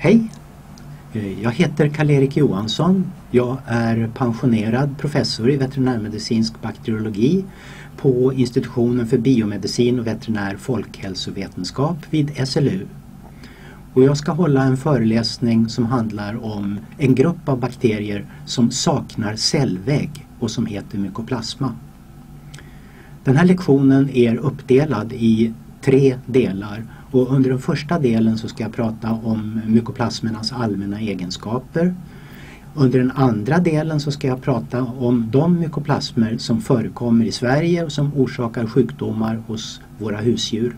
Hej! Eh, jag heter Karl-Erik Johansson. Jag är pensionerad professor i veterinärmedicinsk bakteriologi på institutionen för biomedicin och veterinär folkhälsovetenskap vid SLU. Och jag ska hålla en föreläsning som handlar om en grupp av bakterier som saknar cellvägg och som heter mykoplasma. Den här lektionen är uppdelad i tre delar och under den första delen så ska jag prata om mykoplasmernas allmänna egenskaper. Under den andra delen så ska jag prata om de mykoplasmer som förekommer i Sverige och som orsakar sjukdomar hos våra husdjur.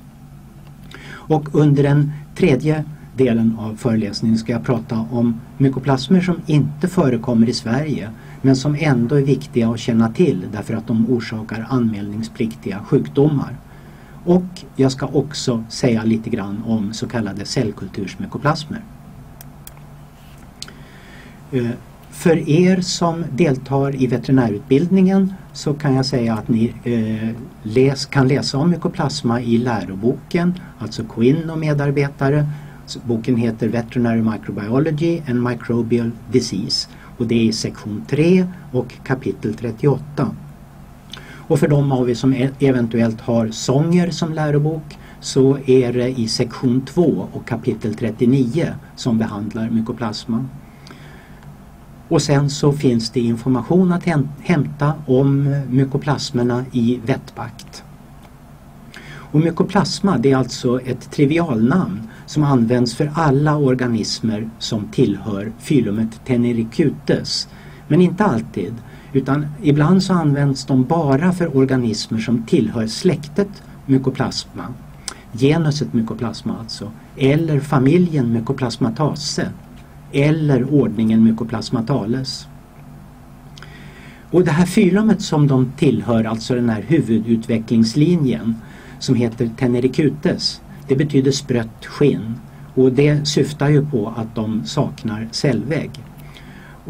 Och under den tredje delen av föreläsningen ska jag prata om mykoplasmer som inte förekommer i Sverige men som ändå är viktiga att känna till därför att de orsakar anmälningspliktiga sjukdomar. Och jag ska också säga lite grann om så kallade cellkultursmykoplasmer. Eh, för er som deltar i veterinärutbildningen så kan jag säga att ni eh, läs, kan läsa om mykoplasma i läroboken, alltså Quinn och medarbetare. Boken heter Veterinary Microbiology and Microbial Disease och det är i sektion 3 och kapitel 38. Och för de av er som e- eventuellt har sånger som lärobok så är det i sektion 2 och kapitel 39 som behandlar mykoplasma. Och sen så finns det information att hämta om mykoplasmerna i Vettbakt. Och mykoplasma det är alltså ett trivialnamn som används för alla organismer som tillhör fylumet Tenericutes. Men inte alltid. Utan ibland så används de bara för organismer som tillhör släktet Mycoplasma, genuset Mycoplasma alltså, eller familjen Mycoplasmatase eller ordningen Mycoplasmatales. Och det här fylumet som de tillhör, alltså den här huvudutvecklingslinjen som heter Tenericutes, det betyder sprött skinn och det syftar ju på att de saknar cellvägg.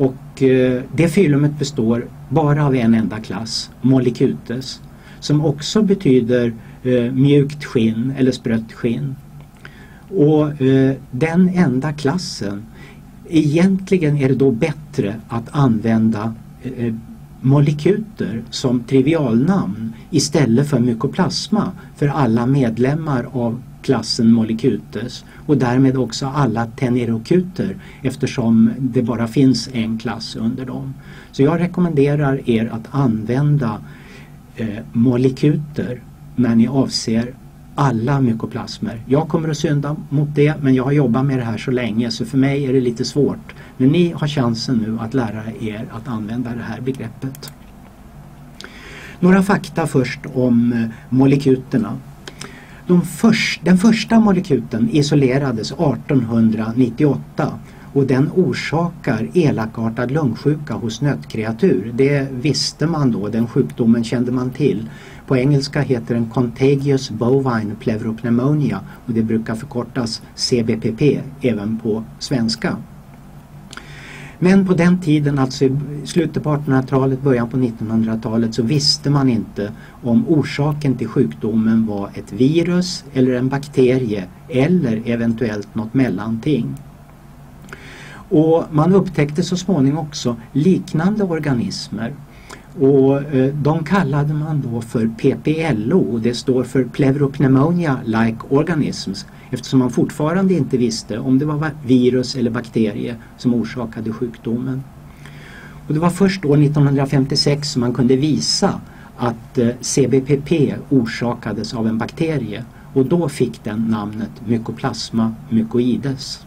Och eh, det fylumet består bara av en enda klass, Mollicutes, som också betyder eh, mjukt skinn eller sprött skinn. Och eh, den enda klassen, egentligen är det då bättre att använda eh, eh molekuter som trivialnamn istället för mykoplasma för alla medlemmar av klassen Mollicutes och därmed också alla Tenerocuter eftersom det bara finns en klass under dem. Så jag rekommenderar er att använda eh, molekuter när ni avser alla mykoplasmer. Jag kommer att synda mot det men jag har jobbat med det här så länge så för mig är det lite svårt. Men ni har chansen nu att lära er att använda det här begreppet. Några fakta först om eh, molekuterna. De först, den första molekuten isolerades 1898 och den orsakar elakartad lungsjuka hos nötkreatur. Det visste man då, den sjukdomen kände man till. På engelska heter den Contagious Bovine Pleuropneumonia och det brukar förkortas CBPP även på svenska. Men på den tiden, alltså i slutet på 1800-talet, början på 1900-talet så visste man inte om orsaken till sjukdomen var ett virus eller en bakterie eller eventuellt något mellanting. Och man upptäckte så småningom också liknande organismer och eh, de kallade man då för PPLO det står för Pleuropneumonia-like organisms eftersom man fortfarande inte visste om det var virus eller bakterie som orsakade sjukdomen. Och det var först år 1956 som man kunde visa att eh, CBPP orsakades av en bakterie och då fick den namnet Mycoplasma mycoides.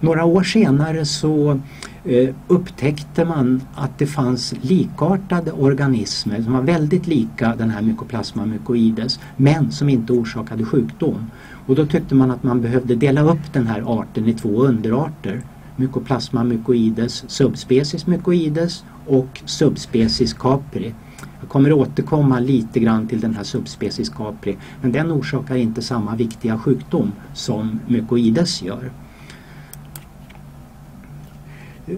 Några år senare så eh, Eh, upptäckte man att det fanns likartade organismer som var väldigt lika den här Mycoplasma mycoides men som inte orsakade sjukdom. Och då tyckte man att man behövde dela upp den här arten i två underarter. Mycoplasma mycoides subspecies mycoides och subspecies capri. Jag kommer återkomma lite grann till den här subspecies capri men den orsakar inte samma viktiga sjukdom som mycoides gör.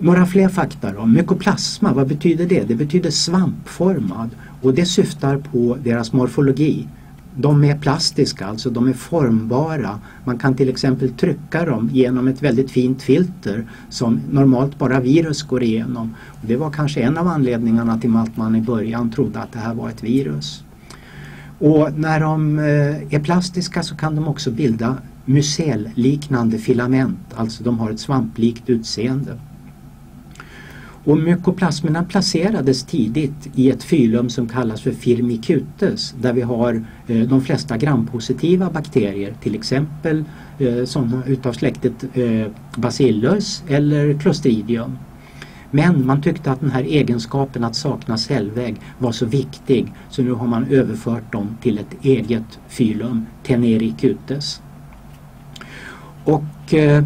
Några fler fakta då. Mykoplasma, vad betyder det? Det betyder svampformad och det syftar på deras morfologi. de är plastiska, alltså de är formbara. Man kan till exempel trycka dem genom ett väldigt fint filter som normalt bara virus går igenom. Och det var kanske en av anledningarna till att man i början trodde att det här var ett virus. Och när de eh, är plastiska så kan de också bilda mycelliknande filament, alltså de har ett svamplikt utseende. Och mykoplasmerna placerades tidigt i ett filum som kallas för Firmicutes där vi har eh, de flesta grampositiva bakterier, till exempel eh, sådana utav släktet eh, Bacillus eller Clostridium. Men man tyckte att den här egenskapen att sakna cellvägg var så viktig så nu har man överfört dem till ett eget filum, Tenericutes. Och Eh,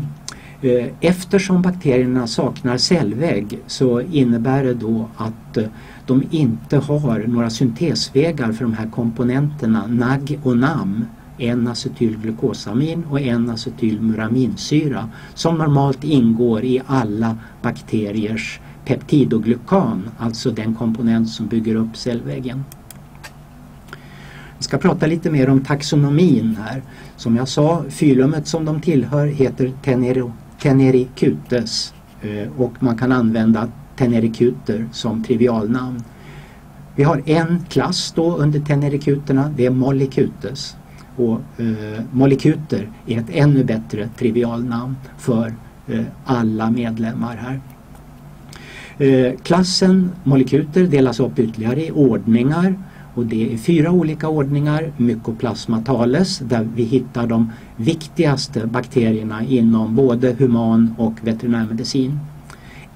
Eh, eftersom bakterierna saknar cellvägg så innebär det då att eh, de inte har några syntesvägar för de här komponenterna NAG och NAM en acetylglukosamin och en acetylmuraminsyra som normalt ingår i alla bakteriers peptidoglykan, alltså den komponent som bygger upp cellväggen. Vi ska prata lite mer om taxonomin här. Som jag sa, fylumet som de tillhör heter Tenero Tenericutes eh, och man kan använda Tenericuter som trivialnamn. Vi har en klass då under tenerikuterna, det är Mollicutes. Och eh, Mollicuter är ett ännu bättre trivialnamn för eh, alla medlemmar här. Eh, klassen Mollicuter delas upp ytterligare i ordningar och det är fyra olika ordningar, Mycoplasmatales, där vi hittar de viktigaste bakterierna inom både human och veterinärmedicin.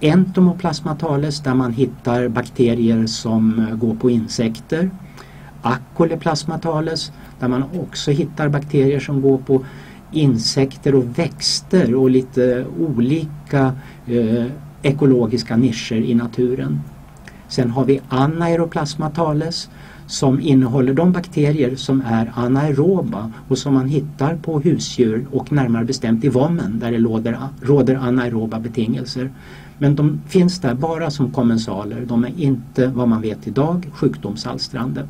Entomoplasmatales där man hittar bakterier som går på insekter. Akoleplasmatales där man också hittar bakterier som går på insekter och växter och lite olika eh, ekologiska nischer i naturen. Sen har vi anaeroplasmatales som innehåller de bakterier som är anaeroba och som man hittar på husdjur och närmare bestämt i vommen där det råder, råder anaeroba betingelser. Men de finns där bara som kommensaler. De är inte, vad man vet idag, sjukdomsalstrande.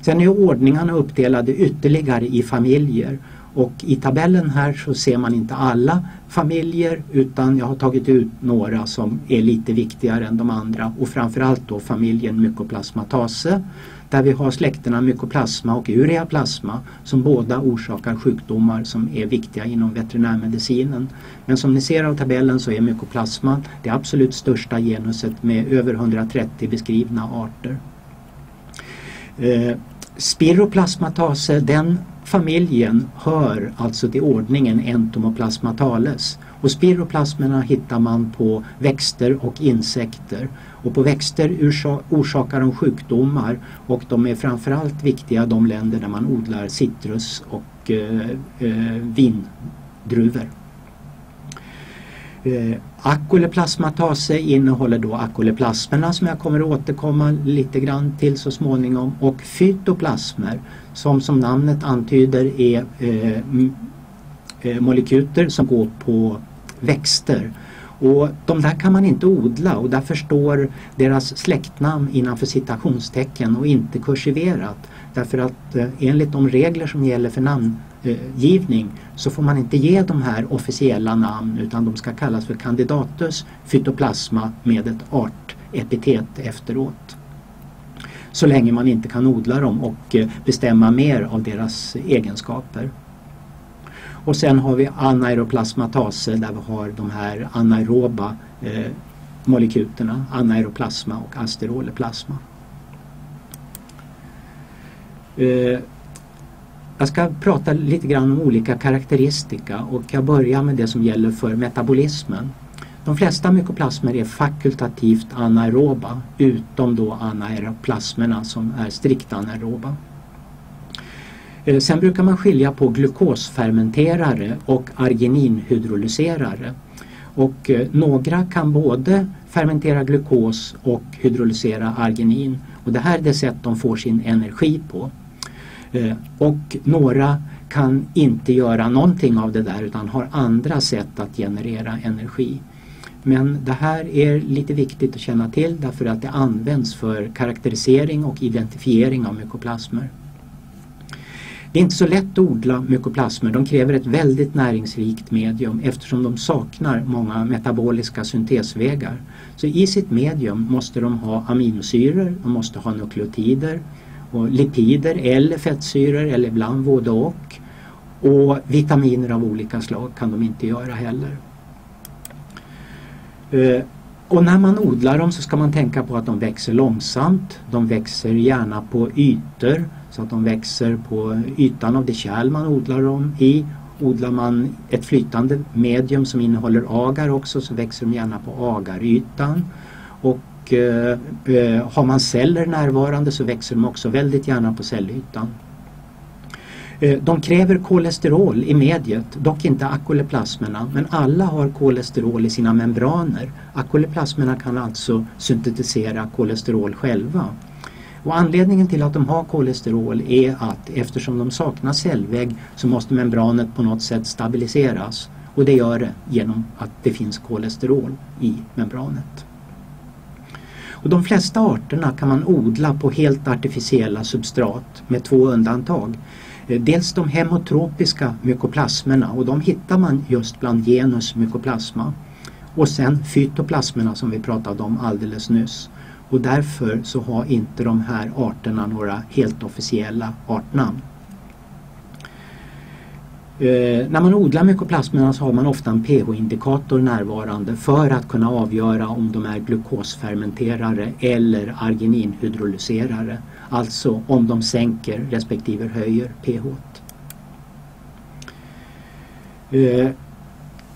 Sen är ordningarna uppdelade ytterligare i familjer och i tabellen här så ser man inte alla familjer utan jag har tagit ut några som är lite viktigare än de andra och framförallt då familjen Mycoplasmatase där vi har släkterna Mycoplasma och Ureaplasma som båda orsakar sjukdomar som är viktiga inom veterinärmedicinen. Men som ni ser av tabellen så är Mycoplasma det absolut största genuset med över 130 beskrivna arter. Eh, Spiroplasmatase den familjen hör alltså till ordningen Entomoplasmatales och spiroplasmerna hittar man på växter och insekter. Och på växter orsakar de sjukdomar och de är framförallt viktiga de länder där man odlar citrus och eh, eh, vindruvor. Eh, Eh, Akoleplasmatase innehåller då akoleplasmerna som jag kommer att återkomma lite grann till så småningom och fytoplasmer som som namnet antyder är eh, eh, molekyler som går på växter. Och de där kan man inte odla och därför står deras släktnamn innanför citationstecken och inte kursiverat. Därför att eh, enligt de regler som gäller för namn Eh, namngivning så får man inte ge de här officiella namn utan de ska kallas för candidatus fytoplasma med ett artepitet efteråt. Så länge man inte kan odla dem och eh, bestämma mer av deras egenskaper. Och sen har vi anaeroplasmatase där vi har de här anaeroba eh, molekylerna, anaeroplasma och asteroleplasma. Eh, jag ska prata lite grann om olika karaktäristika och jag börjar med det som gäller för metabolismen. De flesta mykoplasmer är fakultativt anaeroba utom då anaeroplasmerna som är strikt anaeroba. Eh, sen brukar man skilja på glukosfermenterare och argininhydrolyserare. Och eh, några kan både fermentera glukos och hydrolysera arginin. Och det här är det sätt de får sin energi på. Eh, och några kan inte göra någonting av det där utan har andra sätt att generera energi. Men det här är lite viktigt att känna till därför att det används för karaktärisering och identifiering av mykoplasmer. Det är inte så lätt att odla mykoplasmer. De kräver ett väldigt näringsrikt medium eftersom de saknar många metaboliska syntesvägar. Så i sitt medium måste de ha aminosyror, de måste ha nukleotider och lipider eller fettsyror eller ibland både och. Och vitaminer av olika slag kan de inte göra heller. Eh, och när man odlar dem så ska man tänka på att de växer långsamt. De växer gärna på ytor så att de växer på ytan av det kärl man odlar dem i. Odlar man ett flytande medium som innehåller agar också så växer de gärna på agarytan. Och Eh, eh har man celler närvarande så växer de också väldigt gärna på cellytan. Eh, de kräver kolesterol i mediet, dock inte akoleplasmerna, men alla har kolesterol i sina membraner. Akoleplasmerna kan alltså syntetisera kolesterol själva. Och anledningen till att de har kolesterol är att eftersom de saknar cellvägg så måste membranet på något sätt stabiliseras. Och det gör det genom att det finns kolesterol i membranet. Och de flesta arterna kan man odla på helt artificiella substrat med två undantag. Eh, dels de hemotropiska mykoplasmerna och de hittar man just bland genus mykoplasma. Och sen fytoplasmerna som vi pratade om alldeles nyss. Och därför så har inte de här arterna några helt officiella artnamn. Eh, när man odlar mykoplasmerna så har man ofta en pH-indikator närvarande för att kunna avgöra om de är glukosfermenterare eller argininhydrolyserare. Alltså om de sänker respektive höjer pH. Eh,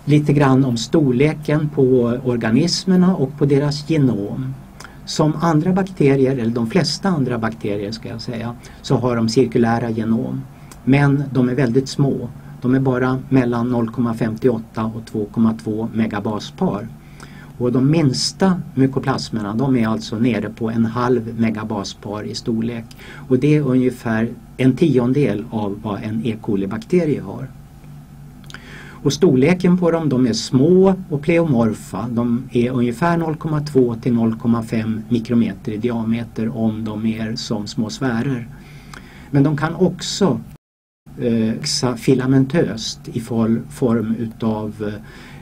lite grann om storleken på organismerna och på deras genom. Som andra bakterier, eller de flesta andra bakterier ska jag säga, så har de cirkulära genom. Men de är väldigt små. De är bara mellan 0,58 och 2,2 megabaspar. Och de minsta mykoplasmerna de är alltså nere på en halv megabaspar i storlek. Och det är ungefär en tiondel av vad en E. coli-bakterie har. Och storleken på dem de är små och pleomorfa. De är ungefär 0,2 till 0,5 mikrometer i diameter om de är som små sfärer. Men de kan också eh, filamentöst i form utav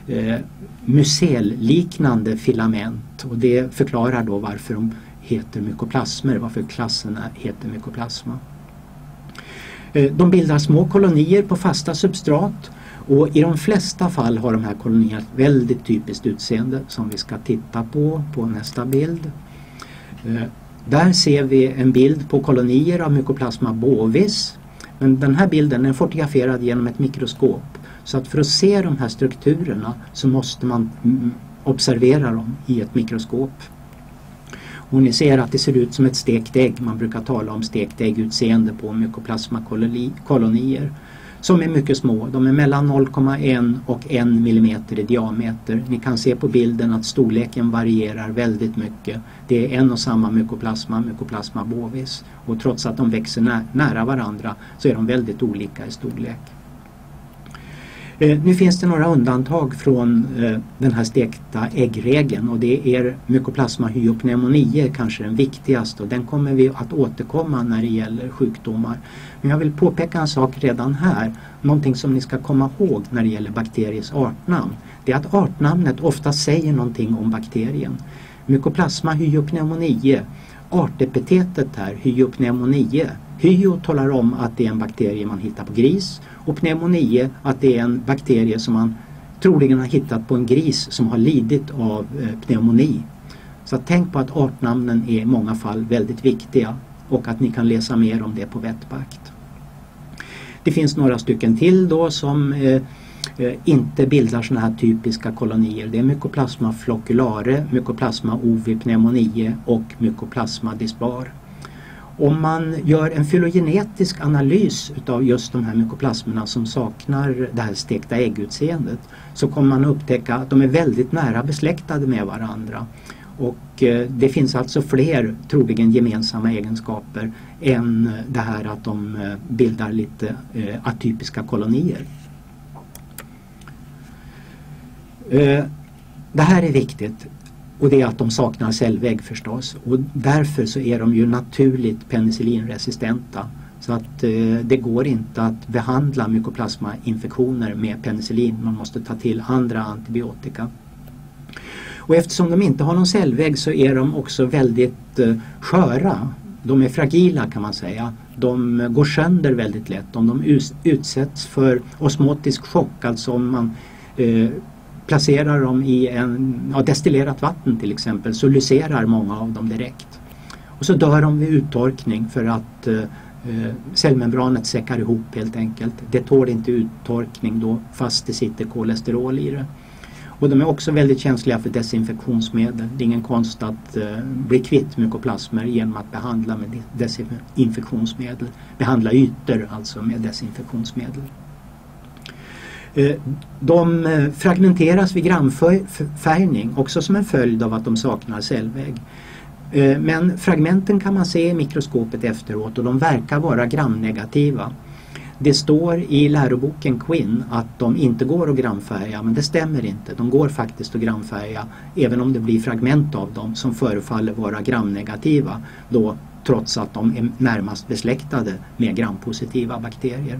eh, mycelliknande filament och det förklarar då varför de heter mykoplasmer, varför klasserna heter mykoplasma. Eh, de bildar små kolonier på fasta substrat och i de flesta fall har de här kolonierna ett väldigt typiskt utseende som vi ska titta på på nästa bild. Eh, där ser vi en bild på kolonier av Mycoplasma bovis. Men den här bilden är fotograferad genom ett mikroskop. Så att för att se de här strukturerna så måste man mm, observera dem i ett mikroskop. Och ni ser att det ser ut som ett stekt ägg. Man brukar tala om stekt äggutseende på mykoplasmakolonier som är mycket små. De är mellan 0,1 och 1 mm i diameter. Ni kan se på bilden att storleken varierar väldigt mycket. Det är en och samma mykoplasma, mykoplasma bovis. Och trots att de växer nära varandra så är de väldigt olika i storlek. Eh, nu finns det några undantag från eh, den här stekta äggregeln och det är Mycoplasma hyopneumoniae kanske den viktigaste och den kommer vi att återkomma när det gäller sjukdomar. Men jag vill påpeka en sak redan här, någonting som ni ska komma ihåg när det gäller bakteriers artnamn. Det är att artnamnet ofta säger någonting om bakterien. Mycoplasma hyopneumoniae, artepitetet här, hyopneumoniae, Hyo talar om att det är en bakterie man hittar på gris och pneumonie att det är en bakterie som man troligen har hittat på en gris som har lidit av eh, pneumoni. Så tänk på att artnamnen är i många fall väldigt viktiga och att ni kan läsa mer om det på Vettbakt. Det finns några stycken till då som eh, eh inte bildar sådana här typiska kolonier. Det är Mycoplasma flocculare, Mycoplasma ovipneumonie och Mycoplasma dispar. Om man gör en fylogenetisk analys utav just de här mykoplasmerna som saknar det här stekta äggutseendet så kommer man upptäcka att de är väldigt nära besläktade med varandra. Och eh, det finns alltså fler troligen gemensamma egenskaper än det här att de eh, bildar lite eh, atypiska kolonier. Eh, det här är viktigt. Och det är att de saknar cellvägg förstås och därför så är de ju naturligt penicillinresistenta. Så att eh, det går inte att behandla mykoplasmainfektioner med penicillin. Man måste ta till andra antibiotika. Och eftersom de inte har någon cellvägg så är de också väldigt eh, sköra. De är fragila kan man säga. De går sönder väldigt lätt om de utsätts för osmotisk chock, alltså om man eh, placerar dem i en, ja, destillerat vatten till exempel så lyserar många av dem direkt. Och så dör de vid uttorkning för att eh, eh, cellmembranet säckar ihop helt enkelt. Det tål inte uttorkning då fast det sitter kolesterol i det. Och de är också väldigt känsliga för desinfektionsmedel. Det är ingen konst att eh, bli kvitt mykoplasmer genom att behandla med desinfektionsmedel. Behandla ytor alltså med desinfektionsmedel. Eh, de eh, fragmenteras vid gramfärgning också som en följd av att de saknar cellvägg. Eh, men fragmenten kan man se i mikroskopet efteråt och de verkar vara gramnegativa. Det står i läroboken Quinn att de inte går att gramfärga men det stämmer inte. De går faktiskt att gramfärga även om det blir fragment av dem som förefaller vara gramnegativa då trots att de är närmast besläktade med grampositiva bakterier.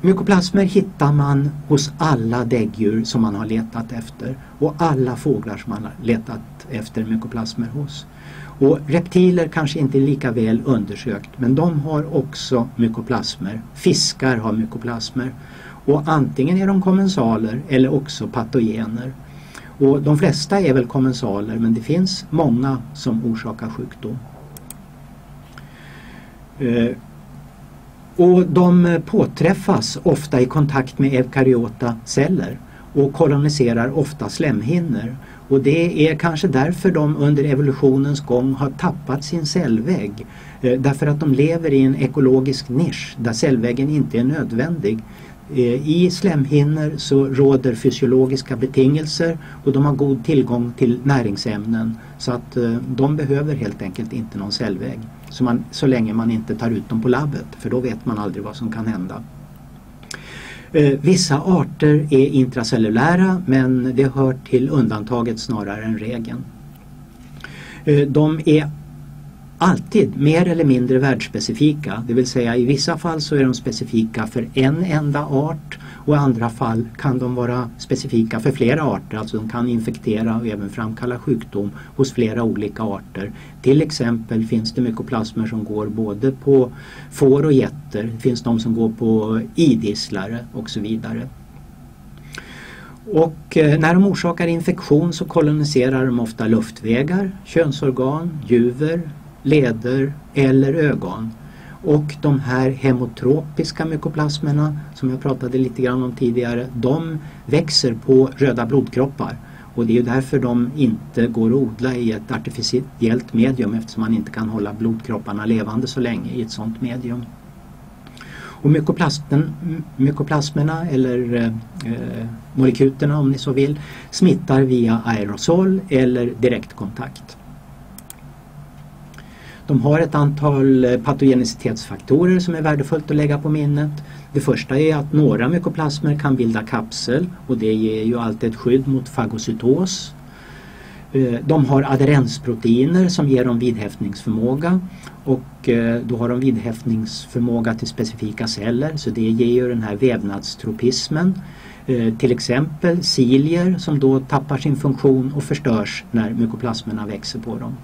Mykoplasmer hittar man hos alla däggdjur som man har letat efter och alla fåglar som man har letat efter mykoplasmer hos. Och reptiler kanske inte är lika väl undersökt men de har också mykoplasmer. Fiskar har mykoplasmer och antingen är de kommensaler eller också patogener. Och de flesta är väl kommensaler men det finns många som orsakar sjukdom. Eh, och de eh, påträffas ofta i kontakt med eukaryota celler och koloniserar ofta slemhinnor. Och det är kanske därför de under evolutionens gång har tappat sin cellvägg. Eh, därför att de lever i en ekologisk nisch där cellväggen inte är nödvändig. Eh, I slemhinnor så råder fysiologiska betingelser och de har god tillgång till näringsämnen så att de behöver helt enkelt inte någon cellvägg. Så, man, så länge man inte tar ut dem på labbet för då vet man aldrig vad som kan hända. Eh, vissa arter är intracellulära men det hör till undantaget snarare än regeln. Eh, de är alltid mer eller mindre världsspecifika. Det vill säga i vissa fall så är de specifika för en enda art och i andra fall kan de vara specifika för flera arter. Alltså de kan infektera och även framkalla sjukdom hos flera olika arter. Till exempel finns det mykoplasmer som går både på får och getter. Det finns de som går på idisslare och så vidare. Och eh, när de orsakar infektion så koloniserar de ofta luftvägar, könsorgan, juver, leder eller ögon. Och de här hemotropiska mykoplasmerna som jag pratade lite grann om tidigare, de växer på röda blodkroppar. Och det är därför de inte går att odla i ett artificiellt medium eftersom man inte kan hålla blodkropparna levande så länge i ett sådant medium. Och mykoplasmerna eller eh, molekuterna om ni så vill smittar via aerosol eller direktkontakt. De har ett antal eh, patogenicitetsfaktorer som är värdefullt att lägga på minnet. Det första är att några mykoplasmer kan bilda kapsel och det ger ju alltid ett skydd mot fagocytos. Eh, de har adherensproteiner som ger dem vidhäftningsförmåga och eh, då har de vidhäftningsförmåga till specifika celler så det ger ju den här vävnadstropismen. Till exempel cilier som då tappar sin funktion och förstörs när mykoplasmerna växer på dem.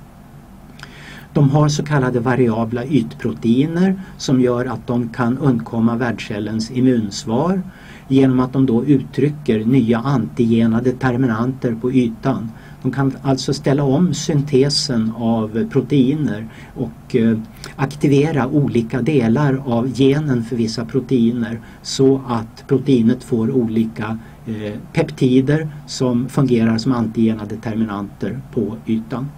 De har så kallade variabla ytproteiner som gör att de kan undkomma värdcellens immunsvar genom att de då uttrycker nya antigena determinanter på ytan. De kan alltså ställa om syntesen av proteiner och eh, aktivera olika delar av genen för vissa proteiner så att proteinet får olika eh, peptider som fungerar som antigena determinanter på ytan.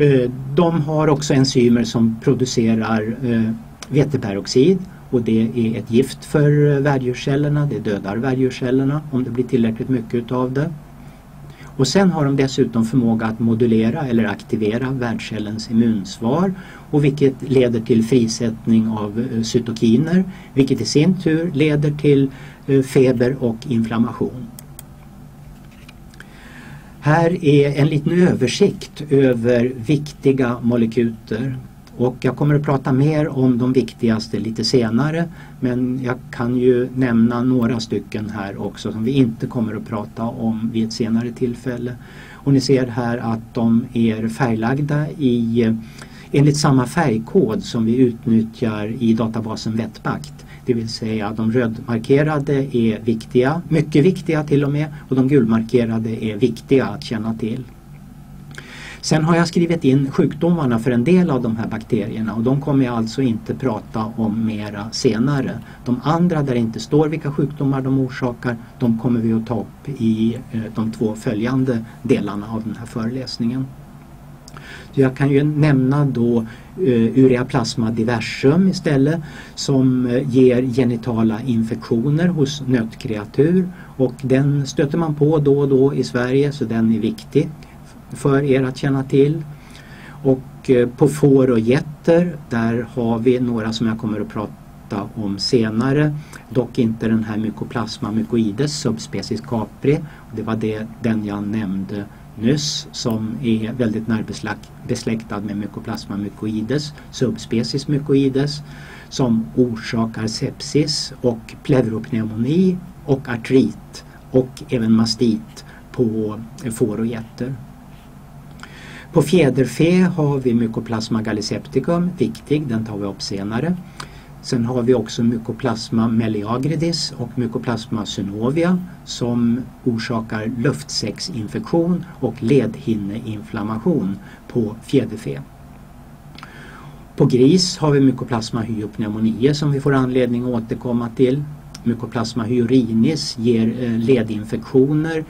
Eh, de har också enzymer som producerar eh, veteperoxid och det är ett gift för eh, värddjurscellerna. Det dödar värddjurscellerna om det blir tillräckligt mycket av det. Och sen har de dessutom förmåga att modulera eller aktivera värdcellens immunsvar och vilket leder till frisättning av cytokiner vilket i sin tur leder till feber och inflammation. Här är en liten översikt över viktiga molekyter Och jag kommer att prata mer om de viktigaste lite senare men jag kan ju nämna några stycken här också som vi inte kommer att prata om vid ett senare tillfälle. Och ni ser här att de är färglagda i enligt samma färgkod som vi utnyttjar i databasen Vettbakt. Det vill säga de rödmarkerade är viktiga, mycket viktiga till och med och de gulmarkerade är viktiga att känna till. Sen har jag skrivit in sjukdomarna för en del av de här bakterierna och de kommer jag alltså inte prata om mera senare. De andra där det inte står vilka sjukdomar de orsakar, de kommer vi att ta upp i eh, de två följande delarna av den här föreläsningen. Jag kan ju nämna då uh, ureaplasma diversum istället som uh, ger genitala infektioner hos nötkreatur och den stöter man på då och då i Sverige så den är viktig för er att känna till. Och uh, på får och getter där har vi några som jag kommer att prata om senare. Dock inte den här Mycoplasma mycoides subspecies capri. Det var det, den jag nämnde nyss som är väldigt närbesläktad med Mycoplasma mycoides, subspecies mycoides som orsakar sepsis och pleuropneumoni och artrit och även mastit på får och getter. På fjäderfä har vi Mycoplasma gallisepticum, viktig, den tar vi upp senare. Sen har vi också Mycoplasma meleagridis och Mycoplasma synovia som orsakar luftsäcksinfektion och ledhinneinflammation på fjäderfä. På gris har vi Mycoplasma hyopneumoniae som vi får anledning att återkomma till. Mycoplasma hyorinis ger eh, ledinfektioner.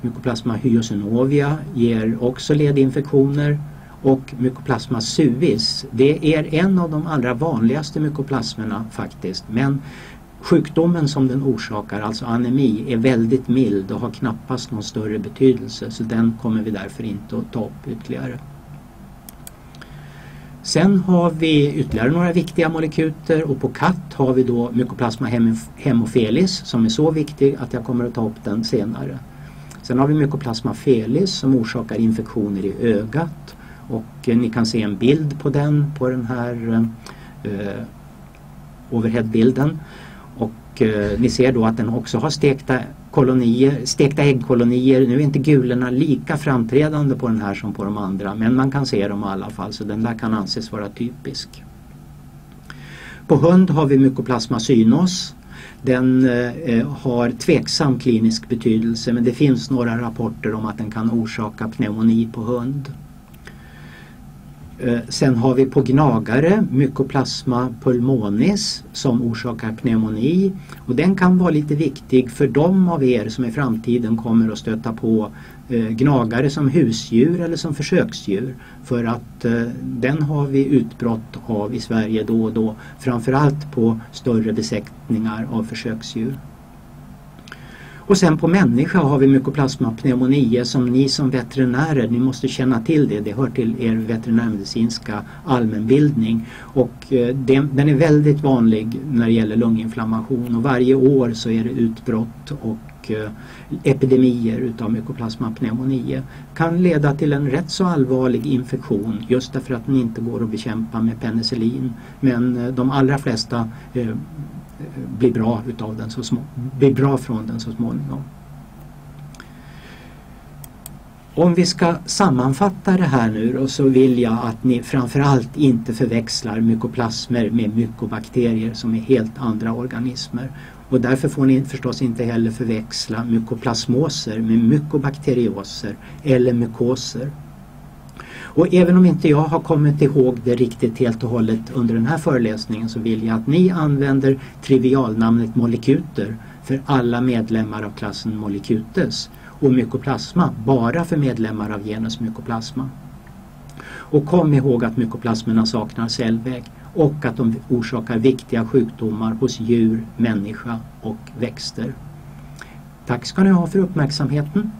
Mycoplasma hyosynovia ger också ledinfektioner och Mycoplasma suis, det är en av de allra vanligaste mykoplasmerna faktiskt. Men sjukdomen som den orsakar, alltså anemi, är väldigt mild och har knappast någon större betydelse. Så den kommer vi därför inte att ta upp ytterligare. Sen har vi ytterligare några viktiga molekyter och på katt har vi då Mycoplasma hemofelis som är så viktig att jag kommer att ta upp den senare. Sen har vi Mycoplasma felis som orsakar infektioner i ögat och eh, ni kan se en bild på den på den här eh, overheadbilden. Och eh, ni ser då att den också har stekta, kolonier, stekta äggkolonier. Nu är inte gulorna lika framträdande på den här som på de andra men man kan se dem i alla fall så den där kan anses vara typisk. På hund har vi Mycoplasma synos. Den eh, har tveksam klinisk betydelse men det finns några rapporter om att den kan orsaka pneumoni på hund. Eh, sen har vi på gnagare Mycoplasma pulmonis som orsakar pneumoni och den kan vara lite viktig för de av er som i framtiden kommer att stöta på eh, gnagare som husdjur eller som försöksdjur för att eh, den har vi utbrott av i Sverige då och då framförallt på större besättningar av försöksdjur. Och sen på människa har vi mykoplasmapneumonia som ni som veterinärer, ni måste känna till det. Det hör till er veterinärmedicinska allmänbildning. Och eh, den är väldigt vanlig när det gäller lunginflammation och varje år så är det utbrott och eh, epidemier utav mykoplasmapneumonia. Kan leda till en rätt så allvarlig infektion just därför att den inte går att bekämpa med penicillin. Men eh, de allra flesta Eh, blir bra, utav den så små, bli bra från den så småningom. Om vi ska sammanfatta det här nu då, så vill jag att ni framförallt inte förväxlar mykoplasmer med mykobakterier som är helt andra organismer. Och därför får ni förstås inte heller förväxla mykoplasmoser med mykobakterioser eller mykoser. Och även om inte jag har kommit ihåg det riktigt helt och hållet under den här föreläsningen så vill jag att ni använder trivialnamnet molekuter för alla medlemmar av klassen Molekutes och mykoplasma bara för medlemmar av genus mykoplasma. Och kom ihåg att mykoplasmerna saknar cellvägg och att de orsakar viktiga sjukdomar hos djur, människa och växter. Tack ska ni ha för uppmärksamheten.